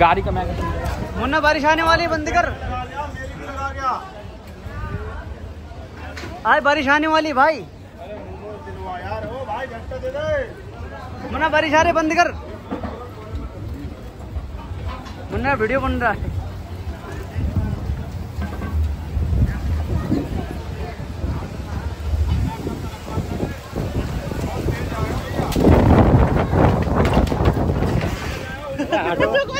गाड़ी का मैं मुन्ना बारिश आने वाली है बंद कर। आज बारिश आने वाली भाई। मुन्ना बारिश आ रही बंद कर। मुन्ना वीडियो बन रहा है।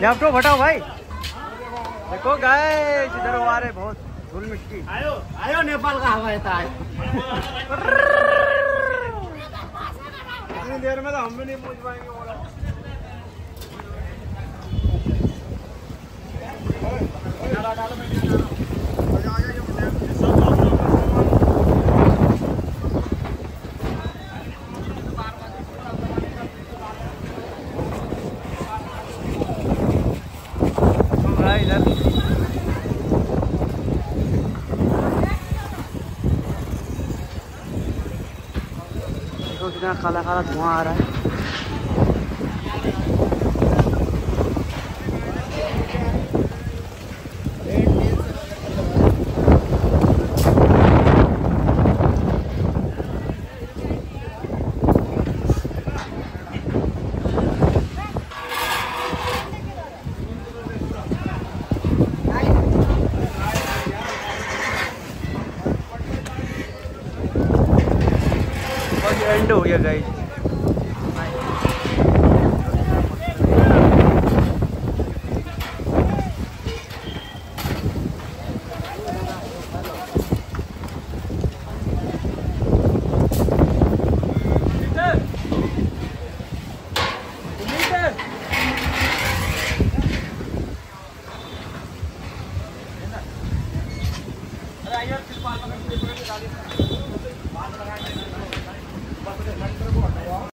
लैपटॉप हटाओ भाई। देखो गाय इधर आ रहे बहुत धूल मिट्टी। आयो आयो नेपाल का हवा था इतनी देर में तो हम भी नहीं पूछ पाएँगे बोला भाई इधर देखो कितना काला काला धुआँ आ रहा है। एंड हो गया गाइज़ यार फिर पाल पकड़ के पकड़ के डाले